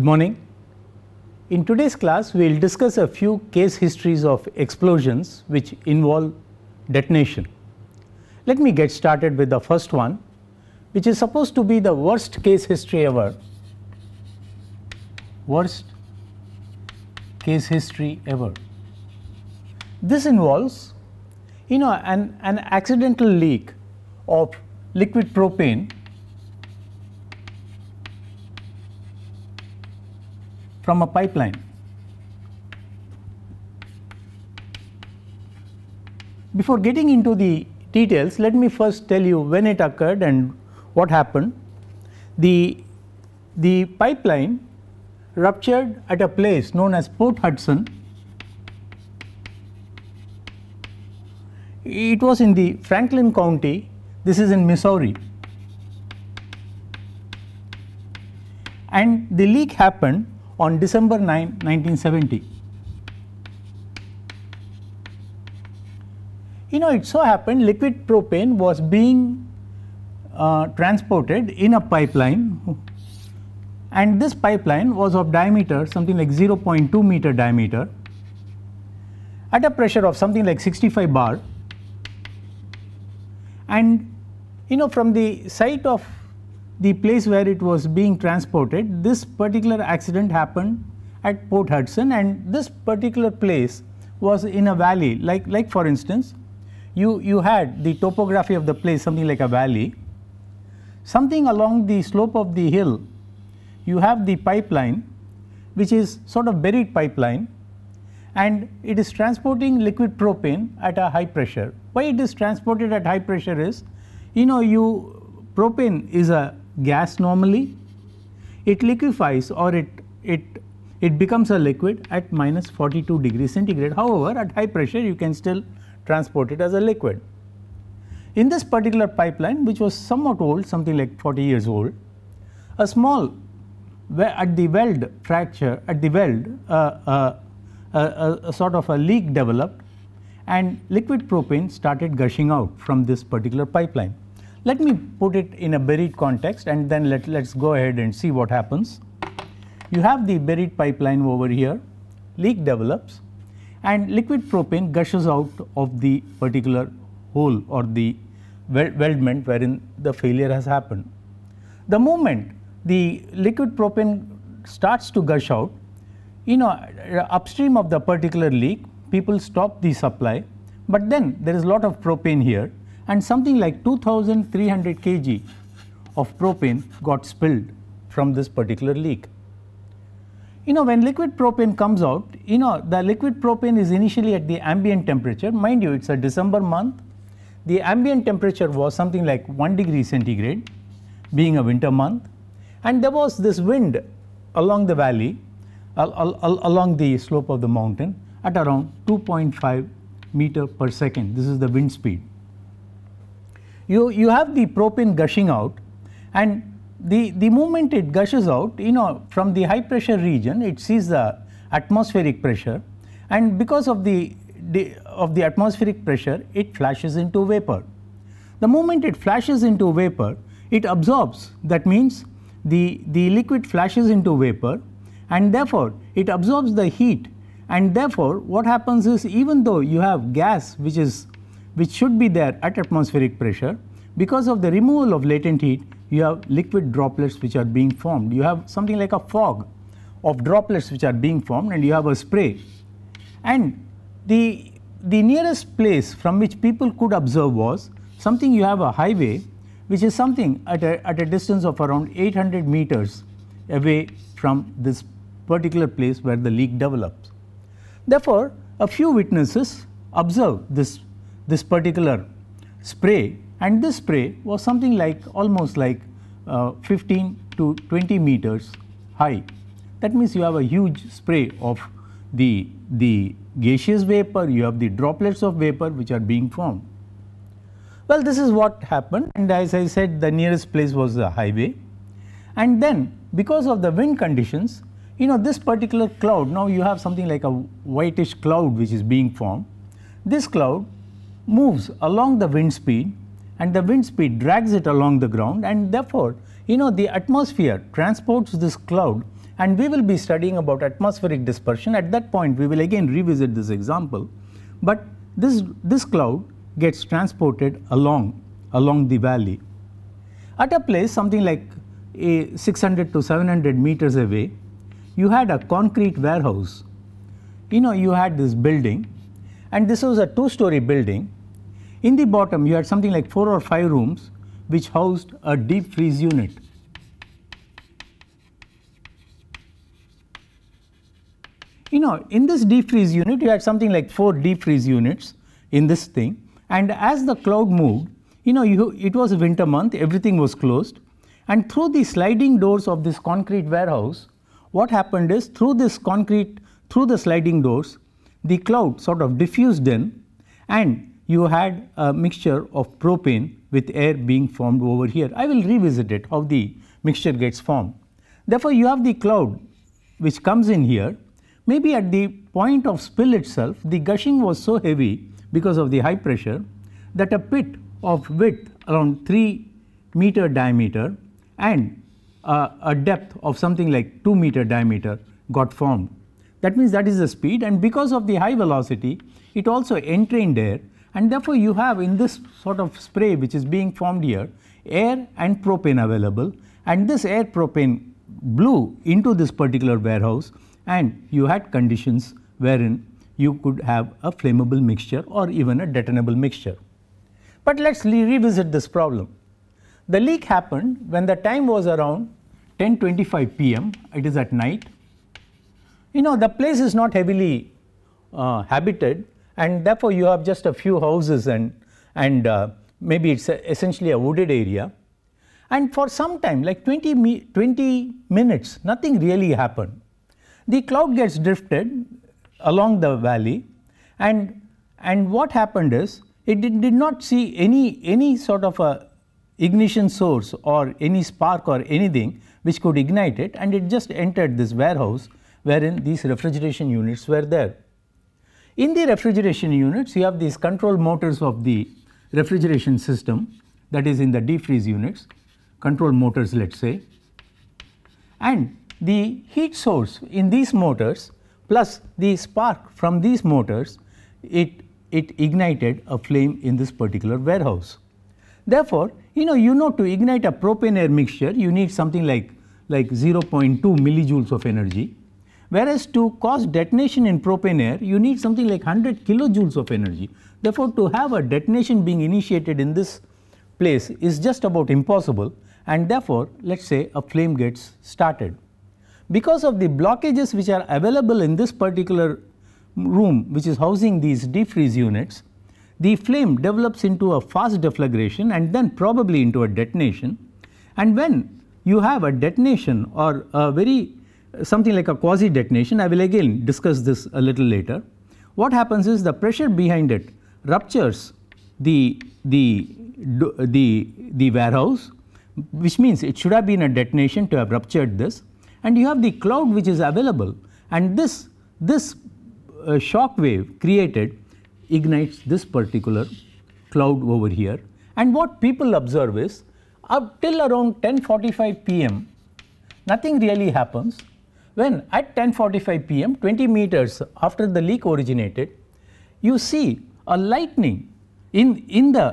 Good morning. In today's class, we will discuss a few case histories of explosions which involve detonation. Let me get started with the first one, which is supposed to be the worst case history ever. Worst case history ever. This involves, you know, an, an accidental leak of liquid propane from a pipeline. Before getting into the details, let me first tell you when it occurred and what happened. The, the pipeline ruptured at a place known as Port Hudson. It was in the Franklin County, this is in Missouri. And the leak happened on December 9, 1970. You know, it so happened liquid propane was being uh, transported in a pipeline and this pipeline was of diameter something like 0.2 meter diameter at a pressure of something like 65 bar and you know from the site of the place where it was being transported this particular accident happened at Port Hudson and this particular place was in a valley like like for instance you you had the topography of the place something like a valley something along the slope of the hill you have the pipeline which is sort of buried pipeline and it is transporting liquid propane at a high pressure. Why it is transported at high pressure is you know you propane is a gas normally it liquefies or it it it becomes a liquid at minus 42 degrees centigrade however at high pressure you can still transport it as a liquid. In this particular pipeline which was somewhat old something like 40 years old a small at the weld fracture at the weld uh, uh, a, a, sort of a leak developed and liquid propane started gushing out from this particular pipeline. Let me put it in a buried context and then let, let's go ahead and see what happens. You have the buried pipeline over here, leak develops and liquid propane gushes out of the particular hole or the weldment wherein the failure has happened. The moment the liquid propane starts to gush out, you know upstream of the particular leak people stop the supply, but then there is a lot of propane here and something like 2300 kg of propane got spilled from this particular leak. You know when liquid propane comes out, you know the liquid propane is initially at the ambient temperature, mind you it is a December month, the ambient temperature was something like 1 degree centigrade being a winter month and there was this wind along the valley, al al along the slope of the mountain at around 2.5 meter per second. This is the wind speed. You, you have the propane gushing out and the, the moment it gushes out, you know, from the high pressure region, it sees the atmospheric pressure and because of the, the, of the atmospheric pressure, it flashes into vapor. The moment it flashes into vapor, it absorbs. That means the, the liquid flashes into vapor and therefore it absorbs the heat and therefore what happens is even though you have gas which is which should be there at atmospheric pressure. Because of the removal of latent heat you have liquid droplets which are being formed. You have something like a fog of droplets which are being formed and you have a spray. And the the nearest place from which people could observe was something you have a highway which is something at a, at a distance of around 800 meters away from this particular place where the leak develops. Therefore, a few witnesses observed this, this particular spray and this spray was something like almost like uh, 15 to 20 meters high. That means you have a huge spray of the, the gaseous vapor, you have the droplets of vapor which are being formed. Well, this is what happened and as I said the nearest place was the highway and then because of the wind conditions you know this particular cloud now you have something like a whitish cloud which is being formed. This cloud moves along the wind speed and the wind speed drags it along the ground and therefore you know the atmosphere transports this cloud and we will be studying about atmospheric dispersion. At that point, we will again revisit this example. But this, this cloud gets transported along, along the valley. At a place something like eh, a 600 to 700 meters away, you had a concrete warehouse. You know, you had this building, and this was a two story building. In the bottom, you had something like four or five rooms which housed a deep freeze unit. You know, in this deep freeze unit, you had something like four deep freeze units in this thing. And as the cloud moved, you know, you, it was a winter month, everything was closed. And through the sliding doors of this concrete warehouse, what happened is through this concrete, through the sliding doors, the cloud sort of diffused in and you had a mixture of propane with air being formed over here. I will revisit it, how the mixture gets formed. Therefore, you have the cloud which comes in here Maybe at the point of spill itself, the gushing was so heavy because of the high pressure that a pit of width around 3 meter diameter and uh, a depth of something like 2 meter diameter got formed. That means that is the speed and because of the high velocity, it also entrained air and therefore you have in this sort of spray which is being formed here, air and propane available and this air propane blew into this particular warehouse and you had conditions wherein you could have a flammable mixture or even a detonable mixture. But let us revisit this problem. The leak happened when the time was around 10:25 pm, it is at night. You know the place is not heavily uh, habited and therefore you have just a few houses and, and uh, maybe it is essentially a wooded area. And for some time like 20, 20 minutes nothing really happened the cloud gets drifted along the valley and, and what happened is it did, did not see any, any sort of a ignition source or any spark or anything which could ignite it and it just entered this warehouse wherein these refrigeration units were there. In the refrigeration units you have these control motors of the refrigeration system that is in the deep freeze units, control motors let us say and the heat source in these motors plus the spark from these motors, it, it ignited a flame in this particular warehouse. Therefore, you know you know to ignite a propane air mixture you need something like, like 0.2 millijoules of energy whereas to cause detonation in propane air you need something like 100 kilojoules of energy. Therefore, to have a detonation being initiated in this place is just about impossible and therefore, let us say a flame gets started because of the blockages which are available in this particular room which is housing these deep freeze units, the flame develops into a fast deflagration and then probably into a detonation. And when you have a detonation or a very something like a quasi detonation, I will again discuss this a little later. What happens is the pressure behind it ruptures the, the, the, the warehouse which means it should have been a detonation to have ruptured this. And you have the cloud which is available. And this, this uh, shock wave created ignites this particular cloud over here. And what people observe is up till around 10:45 pm nothing really happens when at 10:45 pm 20 meters after the leak originated you see a lightning in in the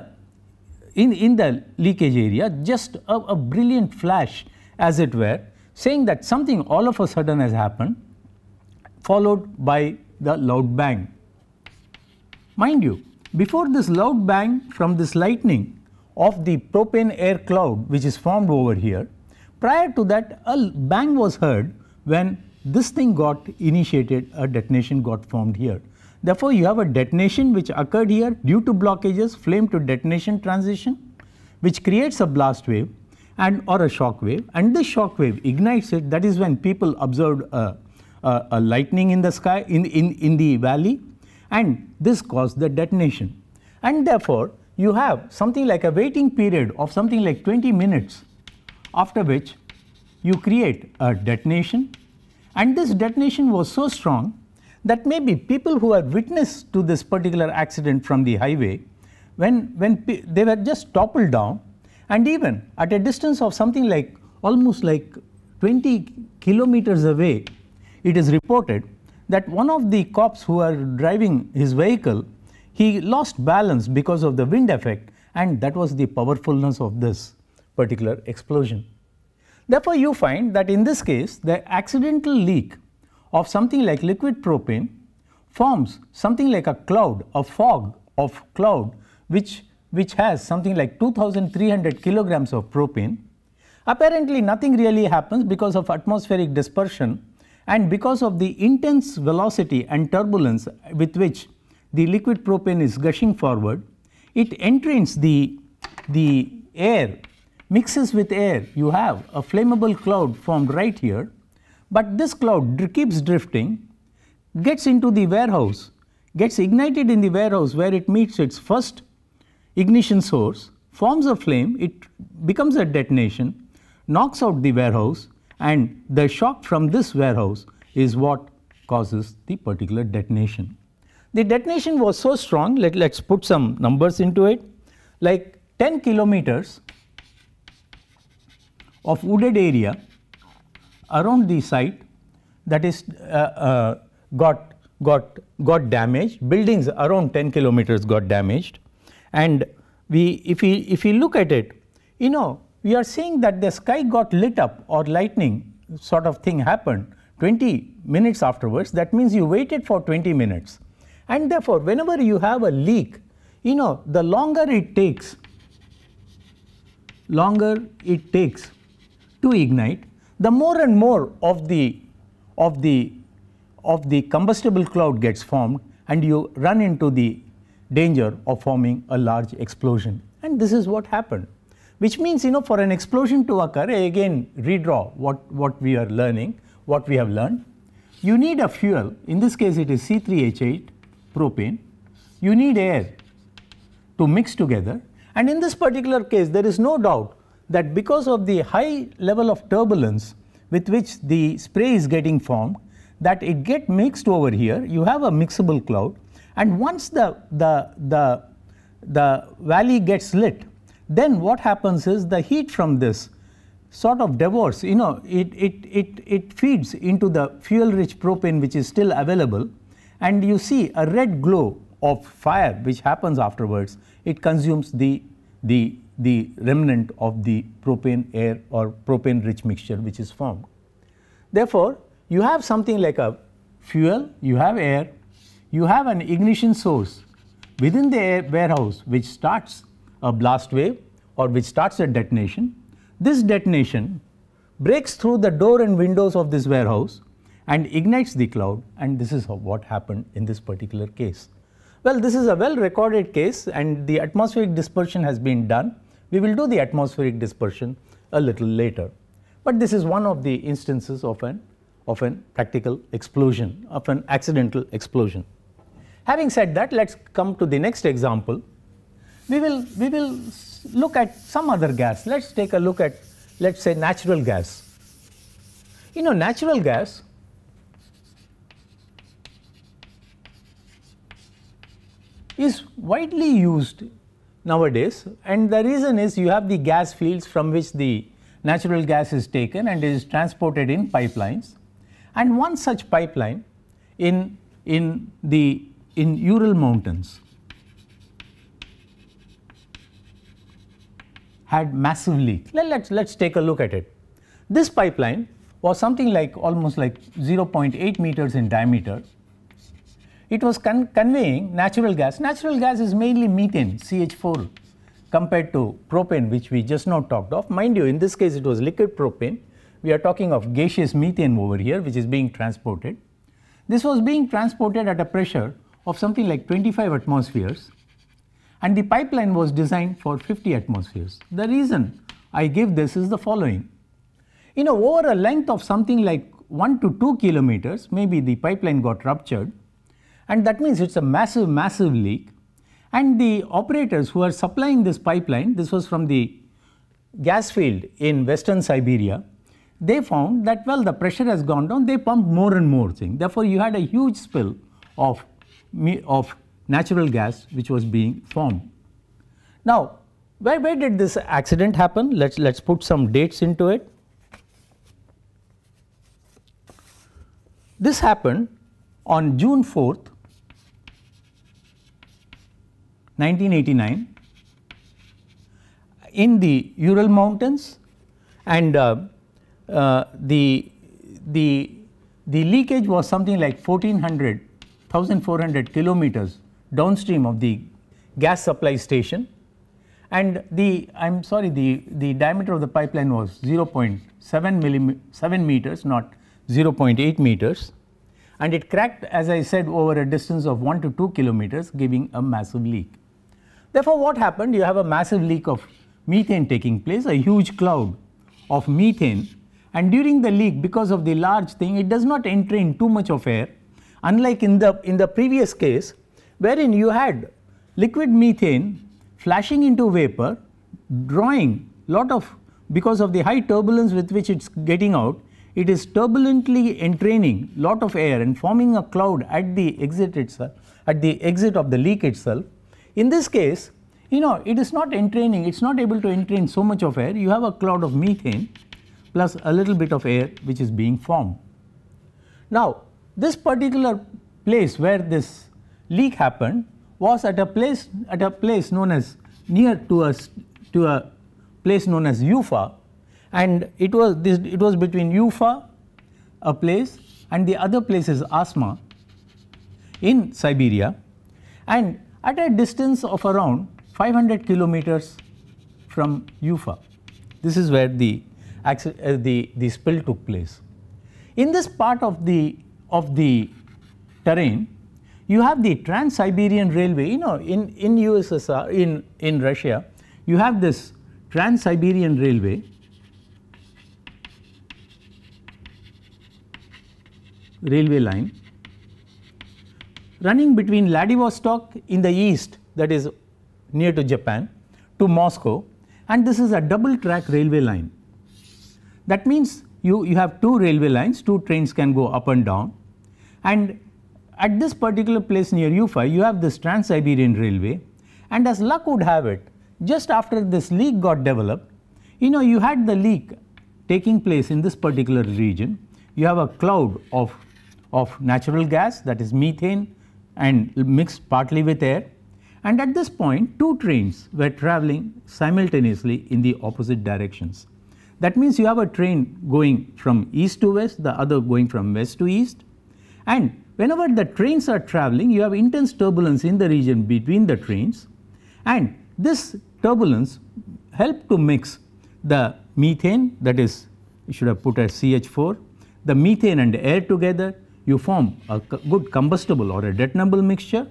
in in the leakage area just a, a brilliant flash as it were saying that something all of a sudden has happened followed by the loud bang. Mind you, before this loud bang from this lightning of the propane air cloud which is formed over here, prior to that a bang was heard when this thing got initiated, a detonation got formed here. Therefore, you have a detonation which occurred here due to blockages, flame to detonation transition, which creates a blast wave and or a shock wave. And this shock wave ignites it. That is when people observed a, a, a lightning in the sky in, in, in the valley. And this caused the detonation. And therefore you have something like a waiting period of something like 20 minutes after which you create a detonation. And this detonation was so strong that maybe people who are witness to this particular accident from the highway when, when they were just toppled down. And even at a distance of something like almost like 20 kilometers away, it is reported that one of the cops who are driving his vehicle, he lost balance because of the wind effect. And that was the powerfulness of this particular explosion. Therefore, you find that in this case the accidental leak of something like liquid propane forms something like a cloud, a fog of cloud which, which has something like 2300 kilograms of propane. Apparently nothing really happens because of atmospheric dispersion and because of the intense velocity and turbulence with which the liquid propane is gushing forward, it entrains the, the air, mixes with air, you have a flammable cloud formed right here, but this cloud keeps drifting, gets into the warehouse, gets ignited in the warehouse where it meets its first ignition source, forms a flame, it becomes a detonation, knocks out the warehouse and the shock from this warehouse is what causes the particular detonation. The detonation was so strong, let, us put some numbers into it, like 10 kilometers of wooded area around the site that is uh, uh, got, got, got damaged, buildings around 10 kilometers got damaged. And we if we if we look at it, you know we are saying that the sky got lit up or lightning sort of thing happened 20 minutes afterwards, that means you waited for 20 minutes. And therefore, whenever you have a leak, you know, the longer it takes, longer it takes to ignite, the more and more of the, of the, of the combustible cloud gets formed and you run into the danger of forming a large explosion. And this is what happened which means you know for an explosion to occur again redraw what, what we are learning, what we have learned. You need a fuel, in this case it is C3H8 propane, you need air to mix together and in this particular case there is no doubt that because of the high level of turbulence with which the spray is getting formed that it get mixed over here, you have a mixable cloud. And once the, the, the, the valley gets lit, then what happens is the heat from this sort of devours, you know, it, it, it, it feeds into the fuel rich propane which is still available. And you see a red glow of fire which happens afterwards, it consumes the, the, the remnant of the propane air or propane rich mixture which is formed. Therefore, you have something like a fuel, you have air, you have an ignition source within the air warehouse which starts a blast wave or which starts a detonation. This detonation breaks through the door and windows of this warehouse and ignites the cloud and this is what happened in this particular case. Well, this is a well recorded case and the atmospheric dispersion has been done. We will do the atmospheric dispersion a little later. But this is one of the instances of an, of an practical explosion, of an accidental explosion. Having said that, let us come to the next example we will, we will look at some other gas. Let us take a look at, let us say, natural gas. You know, natural gas is widely used nowadays and the reason is you have the gas fields from which the natural gas is taken and is transported in pipelines and one such pipeline in, in the in Ural mountains had massive leak. Let, let's, let's take a look at it. This pipeline was something like almost like 0.8 meters in diameter. It was con conveying natural gas. Natural gas is mainly methane, CH4, compared to propane, which we just now talked of. Mind you, in this case, it was liquid propane. We are talking of gaseous methane over here, which is being transported. This was being transported at a pressure of something like 25 atmospheres and the pipeline was designed for 50 atmospheres. The reason I give this is the following. You know, over a length of something like 1 to 2 kilometers, maybe the pipeline got ruptured, and that means it's a massive, massive leak. And the operators who are supplying this pipeline, this was from the gas field in western Siberia, they found that, well, the pressure has gone down, they pumped more and more thing. Therefore, you had a huge spill of, of natural gas which was being formed. Now, where, where did this accident happen? Let's, let's put some dates into it. this happened on June 4th, 1989 in the Ural mountains and uh, uh, the, the, the leakage was something like 1400, 1400 kilometers downstream of the gas supply station and the I am sorry the, the diameter of the pipeline was 0.7 millimeter 7 meters not 0.8 meters and it cracked as I said over a distance of 1 to 2 kilometers giving a massive leak. Therefore, what happened? You have a massive leak of methane taking place a huge cloud of methane. And during the leak because of the large thing it does not enter in too much of air. Unlike in the in the previous case wherein you had liquid methane flashing into vapor drawing lot of because of the high turbulence with which it is getting out it is turbulently entraining lot of air and forming a cloud at the exit itself at the exit of the leak itself. In this case you know it is not entraining it is not able to entrain so much of air. You have a cloud of methane plus a little bit of air which is being formed. Now this particular place where this leak happened was at a place at a place known as near to a to a place known as Ufa and it was this it was between Ufa a place and the other place is Asha in Siberia. And at a distance of around 500 kilometers from Ufa. This is where the, uh, the, the spill took place. In this part of the, of the terrain, you have the Trans-Siberian Railway, you know, in, in USSR, in, in Russia, you have this Trans-Siberian Railway railway line running between Vladivostok in the east that is near to Japan to Moscow and this is a double track railway line. That means you, you have two railway lines, two trains can go up and down. And at this particular place near Ufa you have this Trans-Siberian railway. And as luck would have it just after this leak got developed you know you had the leak taking place in this particular region. You have a cloud of, of natural gas that is methane and mixed partly with air. And at this point two trains were travelling simultaneously in the opposite directions. That means you have a train going from east to west, the other going from west to east. And whenever the trains are travelling you have intense turbulence in the region between the trains. And this turbulence help to mix the methane that is you should have put as CH4, the methane and air together you form a good combustible or a detonable mixture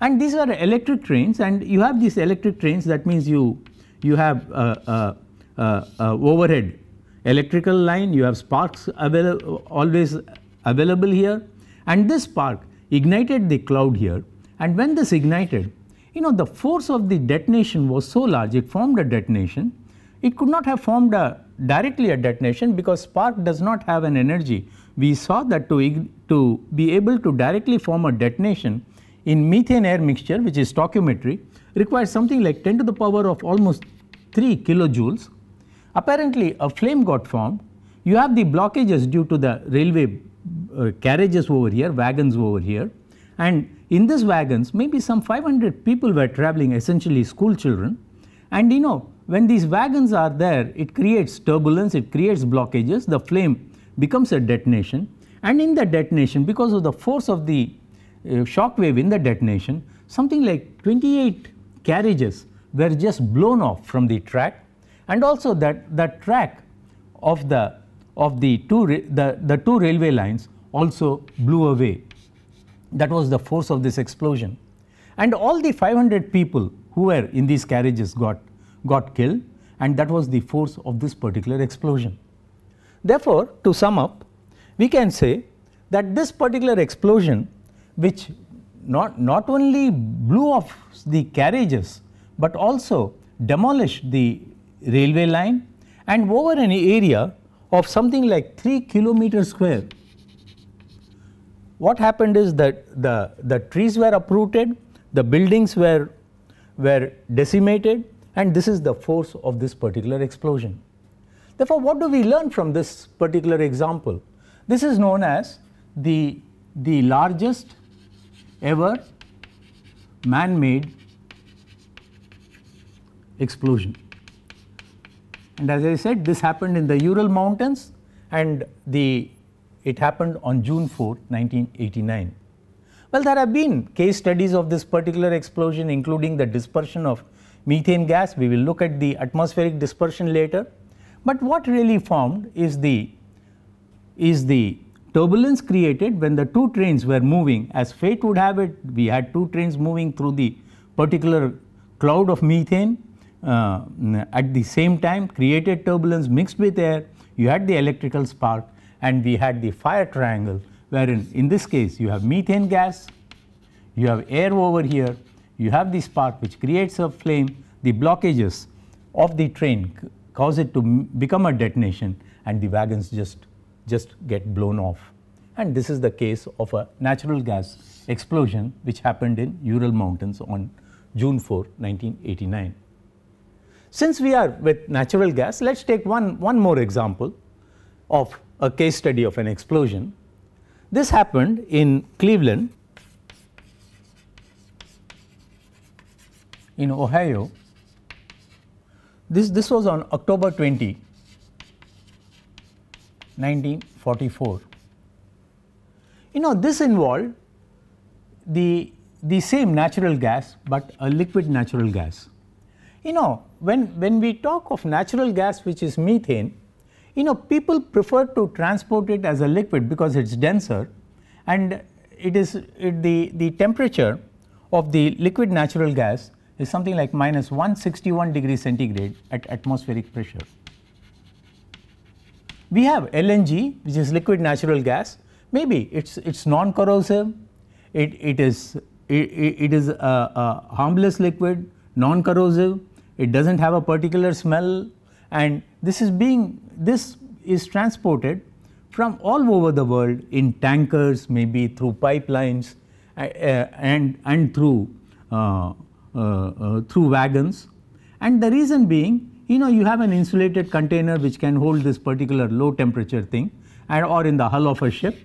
and these are electric trains and you have these electric trains that means you, you have a, a, a, a overhead electrical line, you have sparks avail always available here and this spark ignited the cloud here and when this ignited you know the force of the detonation was so large it formed a detonation. It could not have formed a directly a detonation because spark does not have an energy. We saw that to, to be able to directly form a detonation in methane air mixture which is stoichiometry requires something like 10 to the power of almost 3 kilojoules. Apparently a flame got formed. You have the blockages due to the railway uh, carriages over here, wagons over here and in these wagons maybe some 500 people were travelling essentially school children and you know when these wagons are there it creates turbulence, it creates blockages, the flame becomes a detonation. And in the detonation because of the force of the uh, shock wave in the detonation something like 28 carriages were just blown off from the track. And also that the track of the of the two the, the two railway lines also blew away. That was the force of this explosion. And all the 500 people who were in these carriages got got killed. And that was the force of this particular explosion therefore to sum up we can say that this particular explosion which not, not only blew off the carriages, but also demolished the railway line and over an area of something like 3 kilometers square. What happened is that the, the trees were uprooted, the buildings were, were decimated and this is the force of this particular explosion. Therefore, what do we learn from this particular example? This is known as the, the largest ever man made explosion. And as I said this happened in the Ural mountains and the it happened on June 4, 1989. Well, there have been case studies of this particular explosion including the dispersion of methane gas. We will look at the atmospheric dispersion later. But what really formed is the is the turbulence created when the two trains were moving. As fate would have it we had two trains moving through the particular cloud of methane uh, at the same time created turbulence mixed with air. You had the electrical spark and we had the fire triangle wherein in this case you have methane gas you have air over here you have the spark which creates a flame. The blockages of the train cause it to become a detonation and the wagons just just get blown off. And this is the case of a natural gas explosion which happened in Ural Mountains on June 4, 1989. Since we are with natural gas, let us take one, one more example of a case study of an explosion. This happened in Cleveland in Ohio. This, this was on October 20, 1944. You know this involved the, the same natural gas, but a liquid natural gas. You know when, when we talk of natural gas which is methane, you know people prefer to transport it as a liquid because it is denser and it is it, the, the temperature of the liquid natural gas is something like minus 161 degree centigrade at atmospheric pressure. We have LNG which is liquid natural gas. Maybe it's non corrosive it, it is it, it is a, a harmless liquid non corrosive it does not have a particular smell. And this is being this is transported from all over the world in tankers maybe through pipelines uh, and and through uh, uh, uh, through wagons and the reason being you know you have an insulated container which can hold this particular low temperature thing and or in the hull of a ship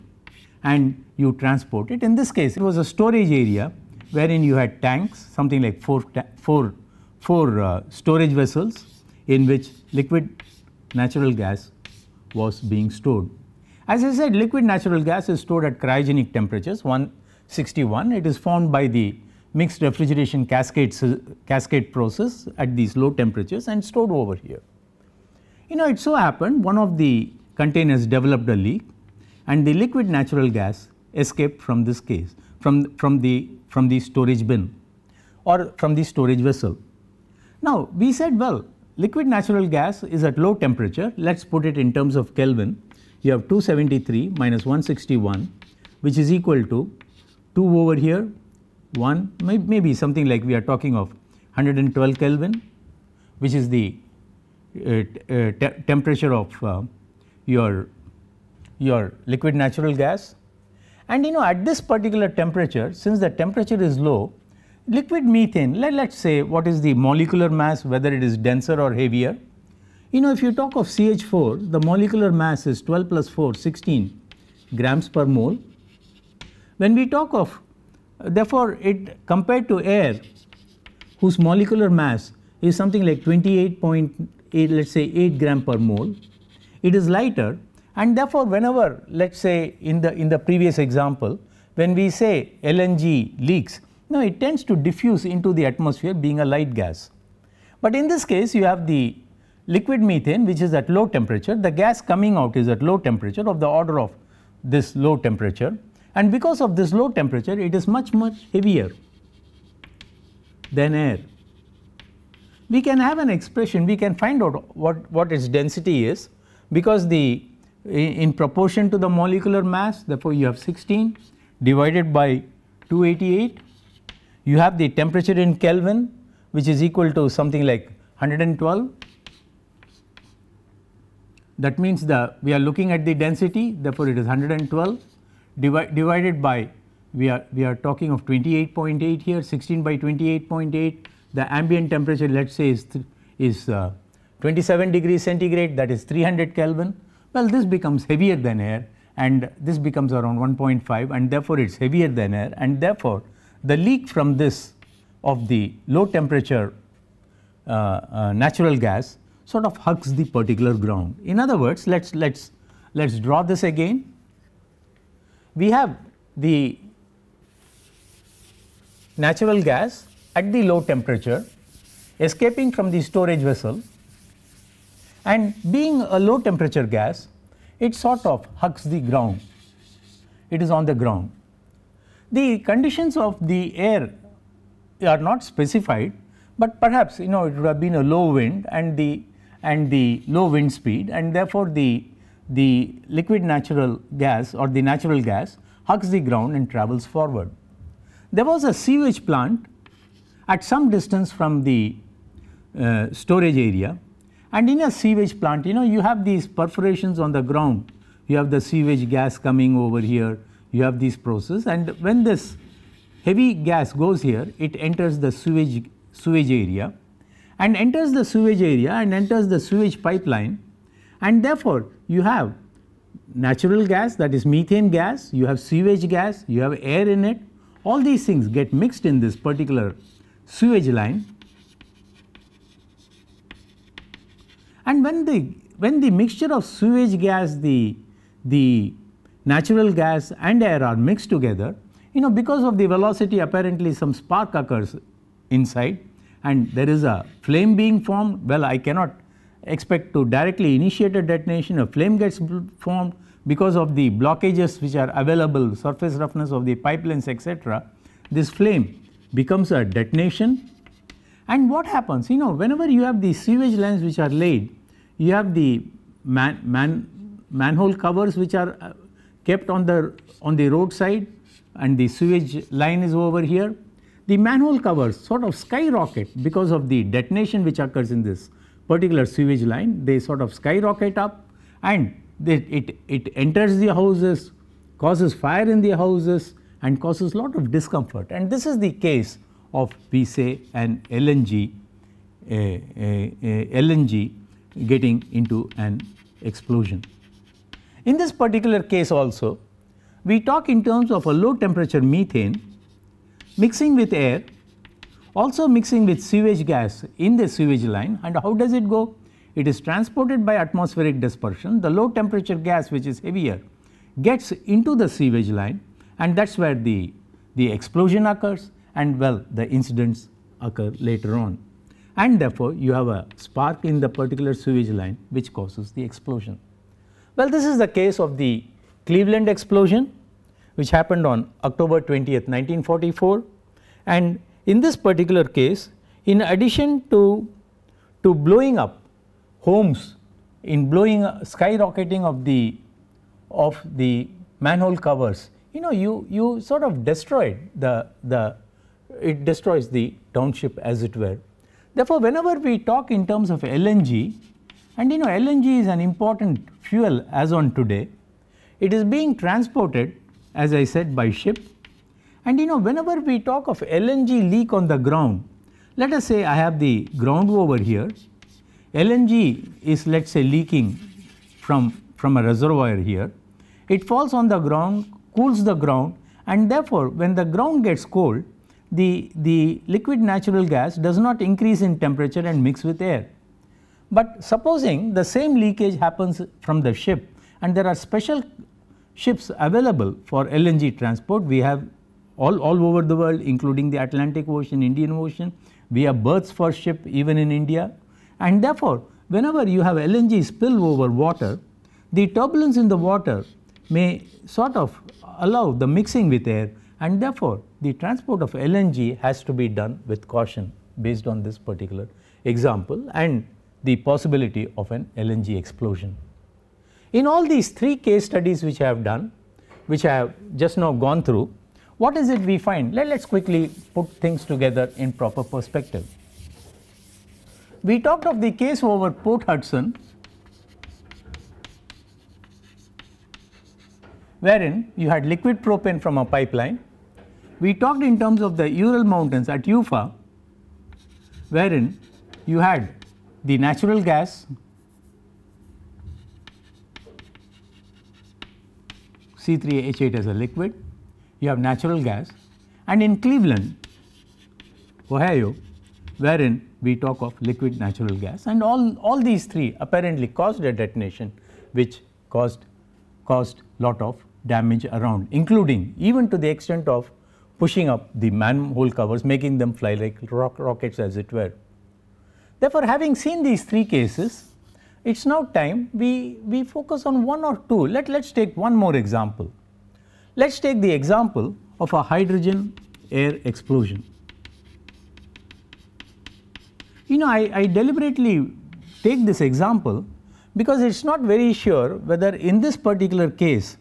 and you transport it. In this case it was a storage area wherein you had tanks something like 4, four, four uh, storage vessels in which liquid natural gas was being stored. As I said liquid natural gas is stored at cryogenic temperatures 161 it is formed by the mixed refrigeration cascade, uh, cascade process at these low temperatures and stored over here. You know it so happened one of the containers developed a leak and the liquid natural gas escaped from this case from, from, the, from the storage bin or from the storage vessel. Now we said well liquid natural gas is at low temperature let us put it in terms of Kelvin you have 273 minus 161 which is equal to 2 over here 1 may, maybe something like we are talking of 112 Kelvin which is the uh, uh, te temperature of uh, your, your liquid natural gas. And you know at this particular temperature since the temperature is low liquid methane let us say what is the molecular mass whether it is denser or heavier. You know if you talk of CH4 the molecular mass is 12 plus 4 16 grams per mole. When we talk of Therefore, it compared to air whose molecular mass is something like 28.8 let us say 8 gram per mole, it is lighter. And therefore, whenever let us say in the in the previous example when we say LNG leaks now it tends to diffuse into the atmosphere being a light gas. But in this case you have the liquid methane which is at low temperature. The gas coming out is at low temperature of the order of this low temperature and because of this low temperature it is much much heavier than air. We can have an expression we can find out what, what its density is because the in proportion to the molecular mass therefore you have 16 divided by 288 you have the temperature in Kelvin which is equal to something like 112 that means the we are looking at the density therefore it is 112 divi divided by we are we are talking of 28.8 here 16 by 28.8 the ambient temperature let us say is is uh, 27 degrees centigrade that is 300 Kelvin well this becomes heavier than air and this becomes around 1.5 and therefore, it is heavier than air and therefore, the leak from this of the low temperature uh, uh, natural gas sort of hugs the particular ground. In other words, let us let us let us draw this again. We have the natural gas at the low temperature escaping from the storage vessel and being a low temperature gas it sort of hugs the ground it is on the ground. The conditions of the air are not specified, but perhaps you know it would have been a low wind and the and the low wind speed and therefore the the liquid natural gas or the natural gas hugs the ground and travels forward. There was a sewage plant at some distance from the uh, storage area. And in a sewage plant you know you have these perforations on the ground. You have the sewage gas coming over here. You have this process and when this heavy gas goes here it enters the sewage sewage area and enters the sewage area and enters the sewage pipeline. And therefore you have natural gas that is methane gas you have sewage gas you have air in it. All these things get mixed in this particular sewage line. And when the when the mixture of sewage gas the the natural gas and air are mixed together you know because of the velocity apparently some spark occurs inside and there is a flame being formed. Well I cannot expect to directly initiate a detonation. A flame gets formed because of the blockages which are available surface roughness of the pipelines etc this flame becomes a detonation. And what happens? You know whenever you have the sewage lines which are laid you have the man, man, manhole covers which are uh, kept on the on the roadside and the sewage line is over here. The manhole covers sort of skyrocket because of the detonation which occurs in this particular sewage line. They sort of skyrocket up and they, it, it enters the houses, causes fire in the houses and causes lot of discomfort. And this is the case of we say an LNG, LNG getting into an explosion. In this particular case also, we talk in terms of a low temperature methane mixing with air, also mixing with sewage gas in the sewage line. And how does it go? It is transported by atmospheric dispersion, the low temperature gas which is heavier gets into the sewage line. And that is where the, the explosion occurs. And well the incidents occur later on. And therefore, you have a spark in the particular sewage line which causes the explosion. Well, this is the case of the Cleveland explosion which happened on October 20th 1944 and in this particular case in addition to, to blowing up homes in blowing uh, skyrocketing of the of the manhole covers you know you you sort of destroyed the the it destroys the township as it were. Therefore, whenever we talk in terms of LNG and you know LNG is an important fuel as on today, it is being transported as I said by ship and you know whenever we talk of LNG leak on the ground, let us say I have the ground over here, LNG is let us say leaking from, from a reservoir here, it falls on the ground, cools the ground and therefore, when the ground gets cold, the, the liquid natural gas does not increase in temperature and mix with air. But supposing the same leakage happens from the ship and there are special ships available for LNG transport, we have all, all over the world including the Atlantic Ocean, Indian Ocean, we have berths for ship even in India. And therefore, whenever you have LNG spill over water, the turbulence in the water may sort of allow the mixing with air. And therefore, the transport of LNG has to be done with caution based on this particular example and the possibility of an LNG explosion. In all these three case studies which I have done, which I have just now gone through, what is it we find? Let us quickly put things together in proper perspective. We talked of the case over Port Hudson wherein you had liquid propane from a pipeline we talked in terms of the Ural mountains at Ufa wherein you had the natural gas C3H8 as a liquid, you have natural gas and in Cleveland, Ohio, wherein we talk of liquid natural gas and all, all these three apparently caused a detonation which caused, caused lot of damage around including even to the extent of pushing up the manhole covers making them fly like rock rockets as it were. Therefore, having seen these three cases it is now time we, we focus on one or two. Let us take one more example. Let us take the example of a hydrogen air explosion. You know I, I deliberately take this example because it is not very sure whether in this particular case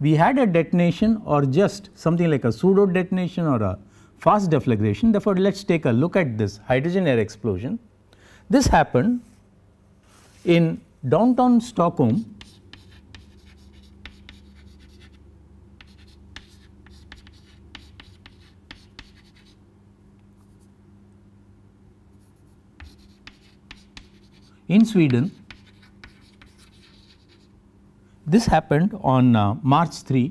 we had a detonation or just something like a pseudo detonation or a fast deflagration. Therefore, let us take a look at this hydrogen air explosion. This happened in downtown Stockholm in Sweden. This happened on uh, March 3,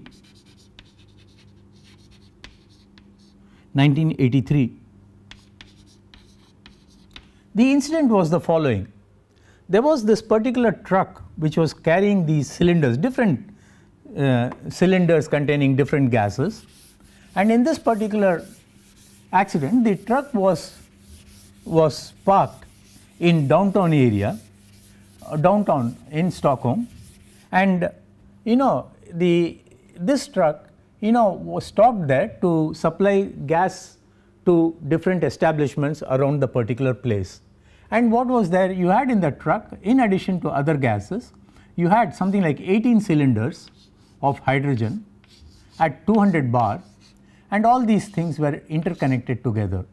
1983. The incident was the following there was this particular truck which was carrying these cylinders, different uh, cylinders containing different gases. And in this particular accident, the truck was, was parked in downtown area, uh, downtown in Stockholm. And you know, the, this truck, you know, was stopped there to supply gas to different establishments around the particular place. And what was there? You had in the truck, in addition to other gases, you had something like 18 cylinders of hydrogen at 200 bar and all these things were interconnected together,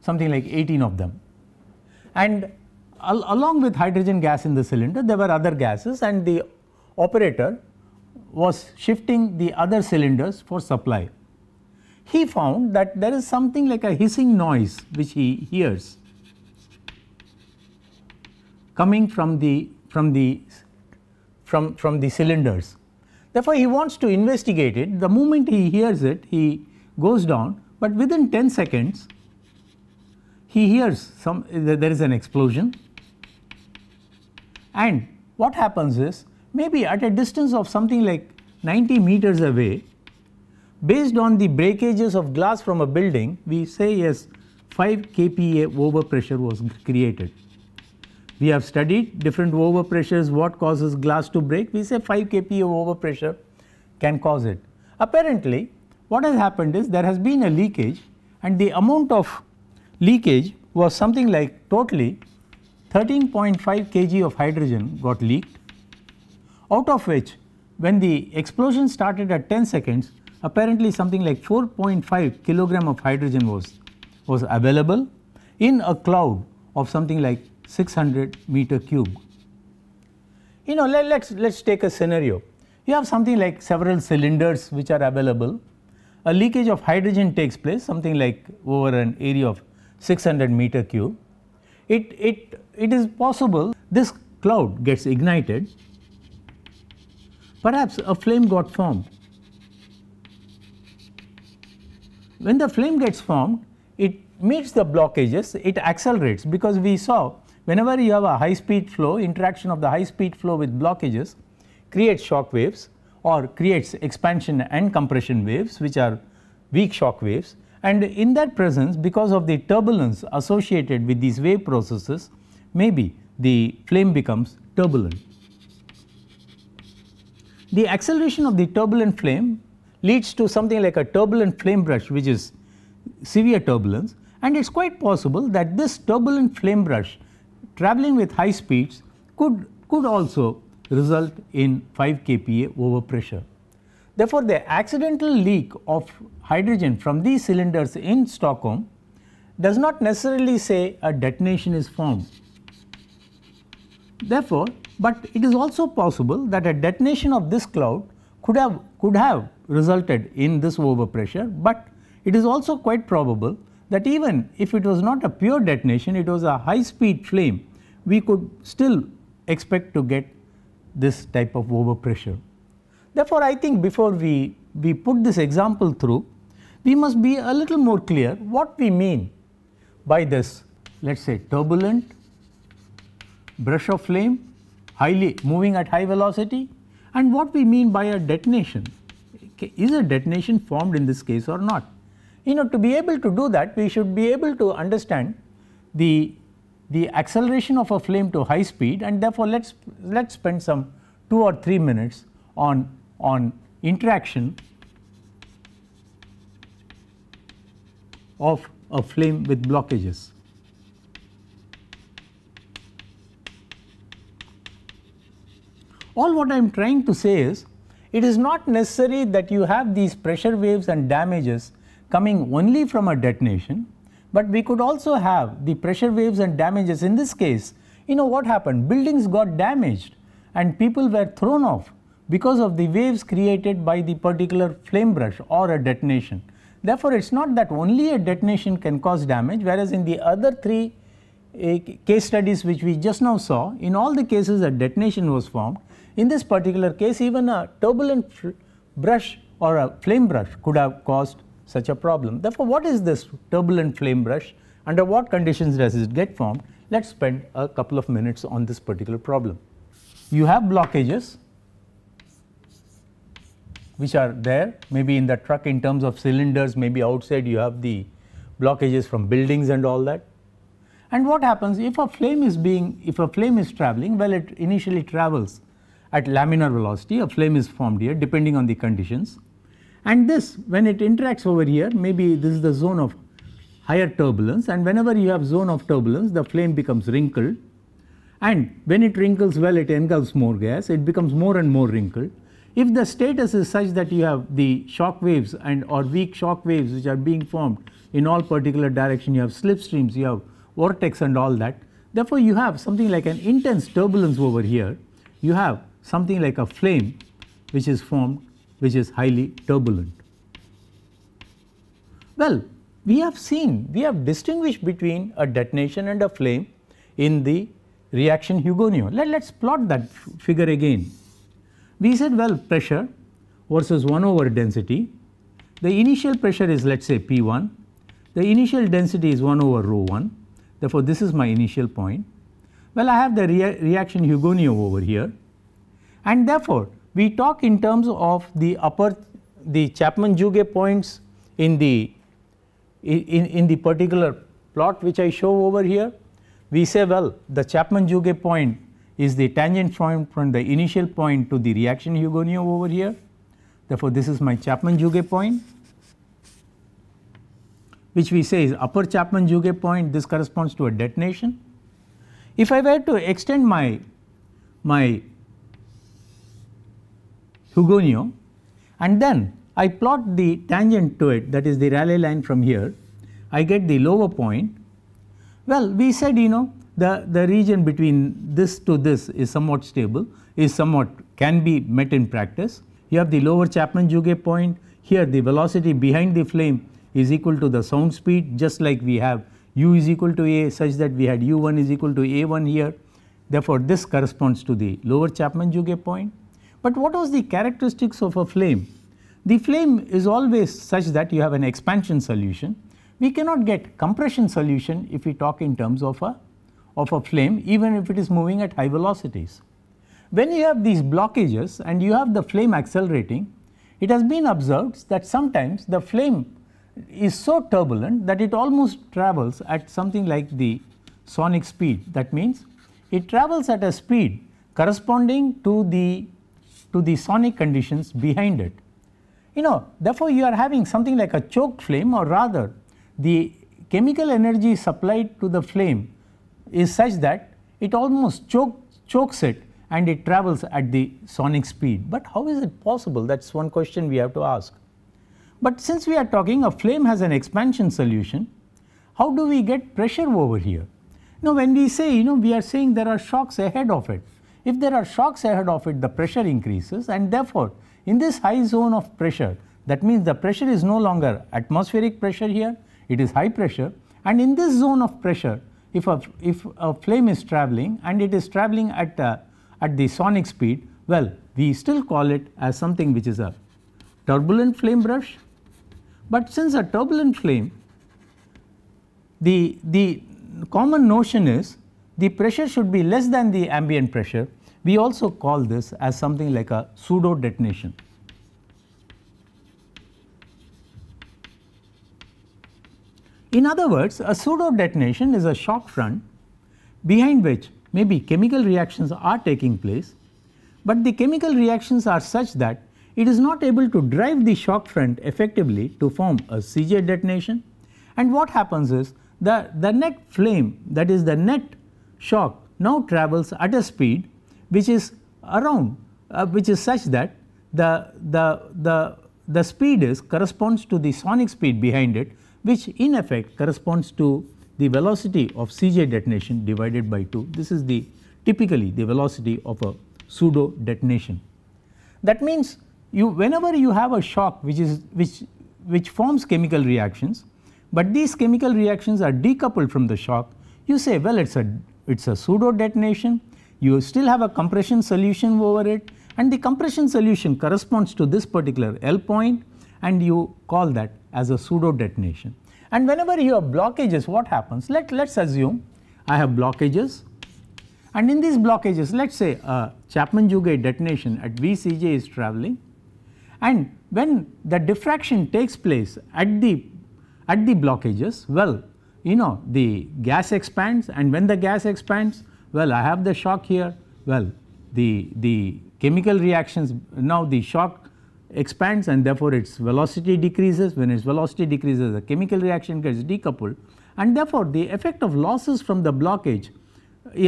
something like 18 of them. And al along with hydrogen gas in the cylinder, there were other gases and the operator was shifting the other cylinders for supply. He found that there is something like a hissing noise which he hears coming from the from the from from the cylinders. Therefore, he wants to investigate it. The moment he hears it, he goes down, but within 10 seconds, he hears some there is an explosion. And what happens is maybe at a distance of something like 90 meters away, based on the breakages of glass from a building, we say yes, 5 kPa overpressure was created. We have studied different overpressures, what causes glass to break. We say 5 kPa overpressure can cause it. Apparently, what has happened is there has been a leakage and the amount of leakage was something like totally 13.5 kg of hydrogen got leaked, out of which when the explosion started at 10 seconds, apparently something like 4.5 kilogram of hydrogen was, was available in a cloud of something like 600 meter cube. You know let let's, let's take a scenario. You have something like several cylinders which are available. A leakage of hydrogen takes place something like over an area of 600 meter cube. It, it, it is possible this cloud gets ignited, perhaps a flame got formed. When the flame gets formed, it meets the blockages, it accelerates because we saw Whenever you have a high speed flow, interaction of the high speed flow with blockages creates shock waves or creates expansion and compression waves which are weak shock waves and in that presence because of the turbulence associated with these wave processes maybe the flame becomes turbulent. The acceleration of the turbulent flame leads to something like a turbulent flame brush which is severe turbulence and it is quite possible that this turbulent flame brush traveling with high speeds could, could also result in 5 kPa overpressure. Therefore, the accidental leak of hydrogen from these cylinders in Stockholm does not necessarily say a detonation is formed. Therefore, but it is also possible that a detonation of this cloud could have could have resulted in this overpressure, but it is also quite probable that even if it was not a pure detonation, it was a high speed flame, we could still expect to get this type of overpressure. Therefore, I think before we, we put this example through, we must be a little more clear what we mean by this let us say turbulent brush of flame highly moving at high velocity and what we mean by a detonation. Is a detonation formed in this case or not? You know to be able to do that we should be able to understand the, the acceleration of a flame to high speed and therefore let us let us spend some 2 or 3 minutes on, on interaction of a flame with blockages. All what I am trying to say is it is not necessary that you have these pressure waves and damages coming only from a detonation, but we could also have the pressure waves and damages in this case. You know what happened? Buildings got damaged and people were thrown off because of the waves created by the particular flame brush or a detonation. Therefore, it is not that only a detonation can cause damage whereas in the other three uh, case studies which we just now saw in all the cases a detonation was formed. In this particular case even a turbulent brush or a flame brush could have caused such a problem. Therefore, what is this turbulent flame brush under what conditions does it get formed? Let us spend a couple of minutes on this particular problem. You have blockages which are there. Maybe in the truck in terms of cylinders maybe outside you have the blockages from buildings and all that. And what happens if a flame is being if a flame is traveling? Well it initially travels at laminar velocity. A flame is formed here depending on the conditions. And this when it interacts over here maybe this is the zone of higher turbulence. And whenever you have zone of turbulence the flame becomes wrinkled. And when it wrinkles well it engulfs more gas. It becomes more and more wrinkled if the status is such that you have the shock waves and or weak shock waves which are being formed in all particular direction, you have slip streams, you have vortex and all that. Therefore, you have something like an intense turbulence over here. You have something like a flame which is formed which is highly turbulent. Well, we have seen, we have distinguished between a detonation and a flame in the reaction Hugoniot. Let us plot that figure again. We said well pressure versus 1 over density. The initial pressure is let us say P1, the initial density is 1 over rho 1, therefore, this is my initial point. Well, I have the rea reaction Hugoniot over here and therefore, we talk in terms of the upper the Chapman-Jouguet points in the in, in the particular plot which I show over here. We say well the Chapman-Jouguet point is the tangent from, from the initial point to the reaction Hugoniot over here. Therefore, this is my Chapman-Jouguet point which we say is upper Chapman-Jouguet point this corresponds to a detonation. If I were to extend my, my Hugoniot and then I plot the tangent to it that is the Rayleigh line from here, I get the lower point. Well, we said you know the, the region between this to this is somewhat stable, is somewhat can be met in practice. You have the lower Chapman-Jouguet point, here the velocity behind the flame is equal to the sound speed just like we have u is equal to a such that we had u1 is equal to a1 here. Therefore, this corresponds to the lower Chapman-Jouguet point. But what was the characteristics of a flame? The flame is always such that you have an expansion solution. We cannot get compression solution if we talk in terms of a of a flame even if it is moving at high velocities. When you have these blockages and you have the flame accelerating, it has been observed that sometimes the flame is so turbulent that it almost travels at something like the sonic speed. That means it travels at a speed corresponding to the to the sonic conditions behind it. You know therefore, you are having something like a choked flame or rather the chemical energy supplied to the flame is such that it almost choke, chokes it and it travels at the sonic speed. But how is it possible? That is one question we have to ask. But since we are talking a flame has an expansion solution, how do we get pressure over here? Now, when we say you know we are saying there are shocks ahead of it. If there are shocks ahead of it the pressure increases and therefore, in this high zone of pressure that means the pressure is no longer atmospheric pressure here it is high pressure and in this zone of pressure if a, if a flame is traveling and it is traveling at, uh, at the sonic speed, Well, we still call it as something which is a turbulent flame brush, but since a turbulent flame the, the common notion is the pressure should be less than the ambient pressure. We also call this as something like a pseudo detonation. In other words, a pseudo detonation is a shock front behind which maybe chemical reactions are taking place, but the chemical reactions are such that it is not able to drive the shock front effectively to form a CJ detonation. And what happens is the, the net flame that is the net shock now travels at a speed which is around uh, which is such that the, the, the, the speed is corresponds to the sonic speed behind it which in effect corresponds to the velocity of CJ detonation divided by 2. This is the typically the velocity of a pseudo detonation. That means you whenever you have a shock which is which which forms chemical reactions, but these chemical reactions are decoupled from the shock, you say well it is a it is a pseudo detonation, you still have a compression solution over it and the compression solution corresponds to this particular L point and you call that as a pseudo detonation. And whenever you have blockages what happens? Let let's assume I have blockages and in these blockages let us say uh, a Chapman-Jouguet detonation at VCJ is travelling and when the diffraction takes place at the at the blockages well you know the gas expands and when the gas expands well I have the shock here well the the chemical reactions now the shock expands and therefore its velocity decreases when its velocity decreases the chemical reaction gets decoupled and therefore the effect of losses from the blockage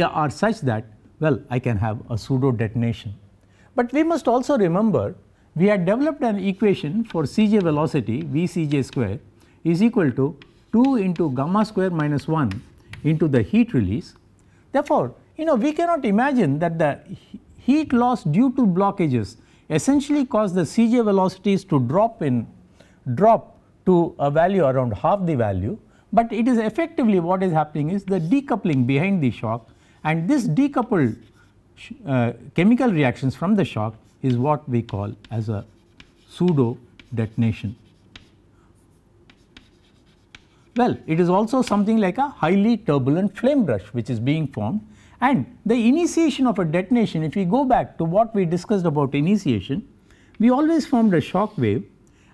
are such that well I can have a pseudo detonation. But we must also remember we had developed an equation for Cj velocity V Cj square is equal to 2 into gamma square minus 1 into the heat release. Therefore, you know we cannot imagine that the heat loss due to blockages essentially cause the Cj velocities to drop in drop to a value around half the value, but it is effectively what is happening is the decoupling behind the shock. And this decoupled uh, chemical reactions from the shock is what we call as a pseudo detonation. Well, it is also something like a highly turbulent flame brush which is being formed and the initiation of a detonation if we go back to what we discussed about initiation, we always formed a shock wave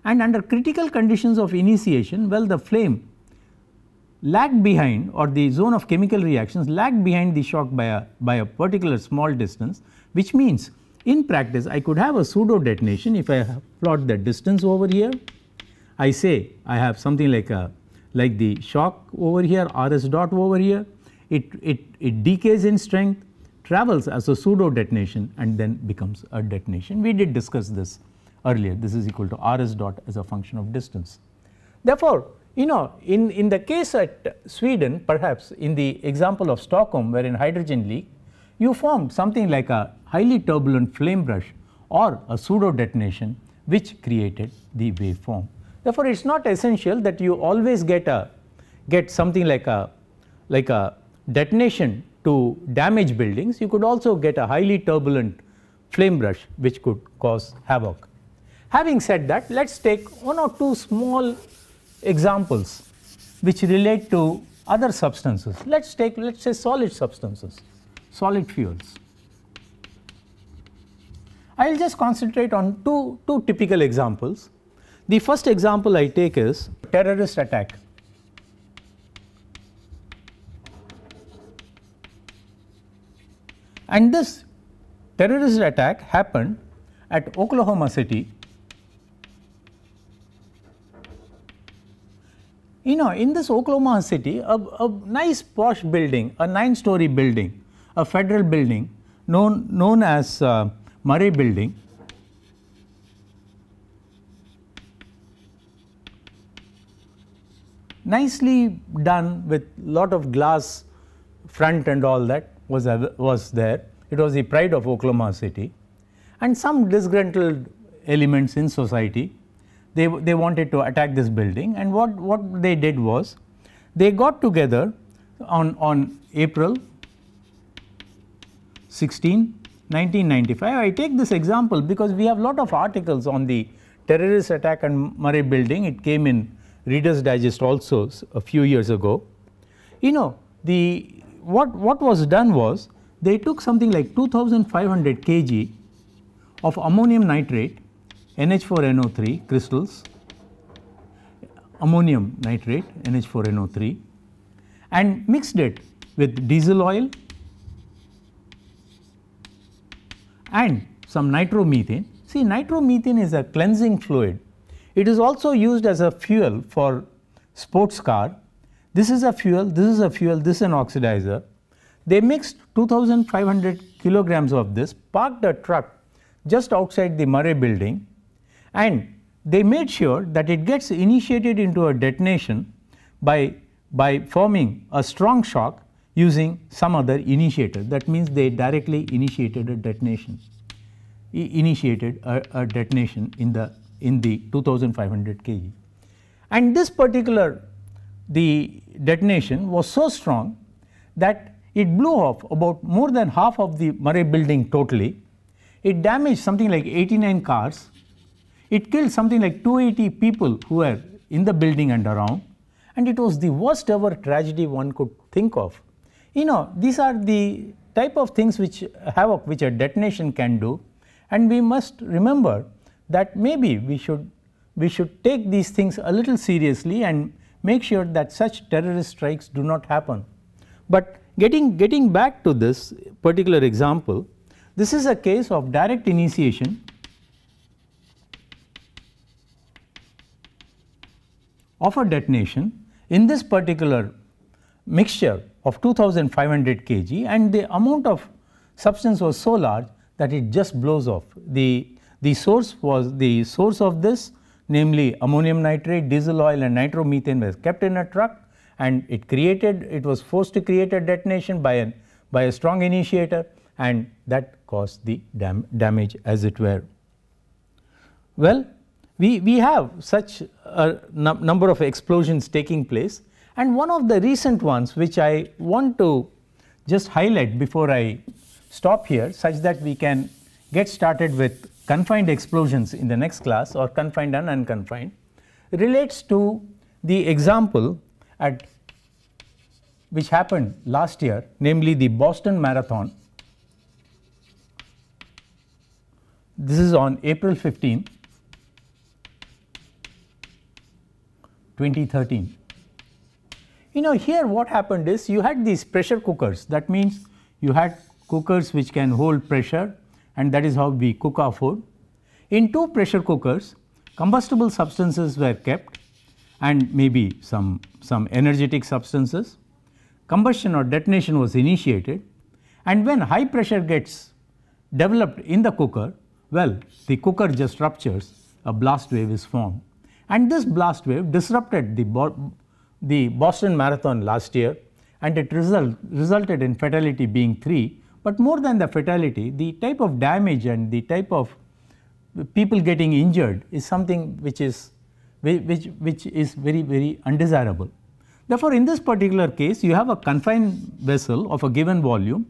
and under critical conditions of initiation well the flame lagged behind or the zone of chemical reactions lagged behind the shock by a, by a particular small distance which means in practice I could have a pseudo detonation if I plot the distance over here. I say I have something like a like the shock over here RS dot over here it, it, it decays in strength, travels as a pseudo detonation and then becomes a detonation. We did discuss this earlier, this is equal to Rs dot as a function of distance. Therefore, you know in, in the case at Sweden perhaps in the example of Stockholm where in hydrogen leak you formed something like a highly turbulent flame brush or a pseudo detonation which created the waveform. Therefore, it is not essential that you always get a get something like a like a detonation to damage buildings, you could also get a highly turbulent flame brush which could cause havoc. Having said that, let us take one or two small examples which relate to other substances. Let us take let us say solid substances, solid fuels. I will just concentrate on two, two typical examples. The first example I take is terrorist attack. And this terrorist attack happened at Oklahoma City. You know, in this Oklahoma City, a, a nice posh building, a nine story building, a federal building known, known as uh, Murrah Building, nicely done with lot of glass front and all that was, was there. It was the pride of Oklahoma City and some disgruntled elements in society they, they wanted to attack this building and what, what they did was they got together on, on April 16, 1995. I take this example because we have lot of articles on the terrorist attack on Murrah building. It came in Reader's Digest also a few years ago. You know the what, what was done was they took something like 2500 kg of ammonium nitrate NH4NO3 crystals, ammonium nitrate NH4NO3 and mixed it with diesel oil and some nitromethane. See nitromethane is a cleansing fluid. It is also used as a fuel for sports car. This is a fuel, this is a fuel, this is an oxidizer. They mixed 2500 kilograms of this, parked a truck just outside the Murrah building and they made sure that it gets initiated into a detonation by, by forming a strong shock using some other initiator. That means they directly initiated a detonation, initiated a, a detonation in the, in the 2500 kg. And this particular the detonation was so strong that it blew off about more than half of the Murrah building totally. It damaged something like 89 cars. It killed something like 280 people who were in the building and around. And it was the worst ever tragedy one could think of. You know, these are the type of things which havoc which a detonation can do. And we must remember that maybe we should, we should take these things a little seriously and make sure that such terrorist strikes do not happen. But Getting, getting back to this particular example, this is a case of direct initiation of a detonation in this particular mixture of 2500 kg and the amount of substance was so large that it just blows off. The, the source was the source of this namely ammonium nitrate, diesel oil and nitromethane was kept in a truck and it created it was forced to create a detonation by an by a strong initiator and that caused the dam damage as it were. Well, we, we have such a num number of explosions taking place and one of the recent ones which I want to just highlight before I stop here such that we can get started with confined explosions in the next class or confined and unconfined relates to the example at which happened last year namely the Boston Marathon. This is on April 15, 2013. You know here what happened is you had these pressure cookers that means you had cookers which can hold pressure and that is how we cook our food. In two pressure cookers combustible substances were kept and maybe some, some energetic substances. Combustion or detonation was initiated and when high pressure gets developed in the cooker, well the cooker just ruptures, a blast wave is formed. And this blast wave disrupted the, Bo the Boston Marathon last year and it result, resulted in fatality being 3. But more than the fatality, the type of damage and the type of people getting injured is something which is which, which is very, very undesirable. Therefore, in this particular case, you have a confined vessel of a given volume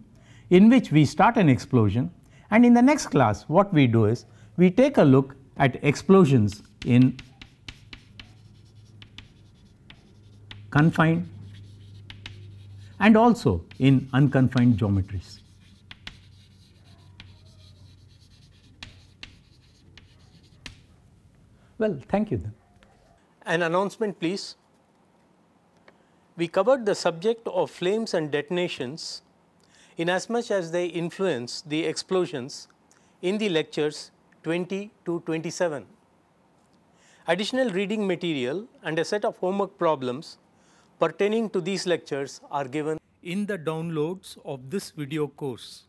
in which we start an explosion and in the next class what we do is we take a look at explosions in confined and also in unconfined geometries. Well, thank you then. An announcement please. We covered the subject of flames and detonations in as much as they influence the explosions in the lectures 20 to 27. Additional reading material and a set of homework problems pertaining to these lectures are given in the downloads of this video course.